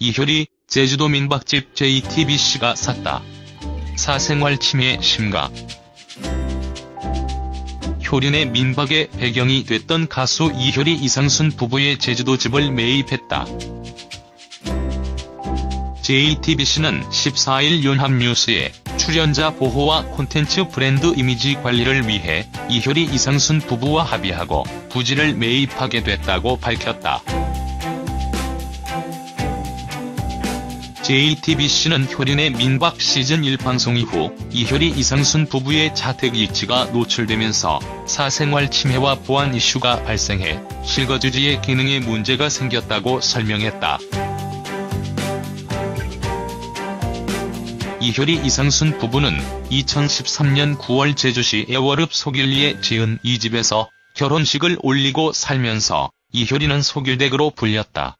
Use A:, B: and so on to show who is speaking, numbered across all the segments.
A: 이효리, 제주도 민박집 JTBC가 샀다. 사생활 침해 심각. 효린의 민박의 배경이 됐던 가수 이효리 이상순 부부의 제주도 집을 매입했다. JTBC는 14일 연합뉴스에 출연자 보호와 콘텐츠 브랜드 이미지 관리를 위해 이효리 이상순 부부와 합의하고 부지를 매입하게 됐다고 밝혔다. JTBC는 효린의 민박 시즌 1 방송 이후 이효리 이상순 부부의 자택 위치가 노출되면서 사생활 침해와 보안 이슈가 발생해 실거주지의 기능에 문제가 생겼다고 설명했다. 이효리 이상순 부부는 2013년 9월 제주시 애월읍 소길리에 지은 이 집에서 결혼식을 올리고 살면서 이효리는 소길댁으로 불렸다.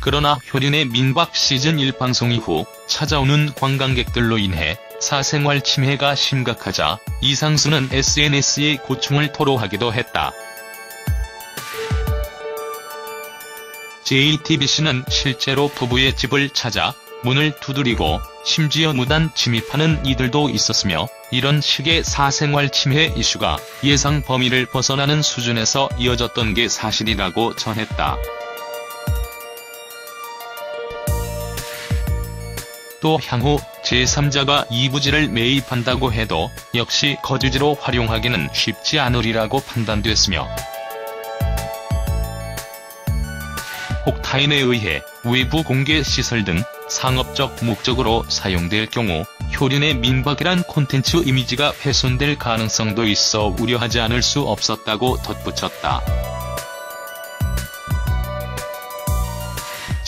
A: 그러나 효린의 민박 시즌 1 방송 이후 찾아오는 관광객들로 인해 사생활 침해가 심각하자 이상순은 SNS에 고충을 토로하기도 했다. JTBC는 실제로 부부의 집을 찾아 문을 두드리고 심지어 무단 침입하는 이들도 있었으며 이런 식의 사생활 침해 이슈가 예상 범위를 벗어나는 수준에서 이어졌던 게 사실이라고 전했다. 또 향후 제3자가 이 부지를 매입한다고 해도 역시 거주지로 활용하기는 쉽지 않으리라고 판단됐으며 혹타인에 의해 외부 공개 시설 등 상업적 목적으로 사용될 경우 효린의 민박이란 콘텐츠 이미지가 훼손될 가능성도 있어 우려하지 않을 수 없었다고 덧붙였다.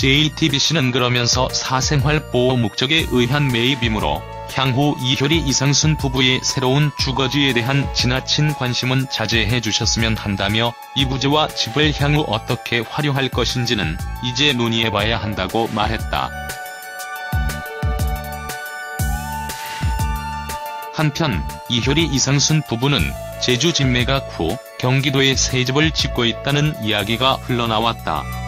A: JTBC는 그러면서 사생활 보호 목적에 의한 매입이므로 향후 이효리 이상순 부부의 새로운 주거지에 대한 지나친 관심은 자제해 주셨으면 한다며 이 부지와 집을 향후 어떻게 활용할 것인지는 이제 논의해 봐야 한다고 말했다. 한편 이효리 이상순 부부는 제주 집 매각 후 경기도에 새 집을 짓고 있다는 이야기가 흘러나왔다.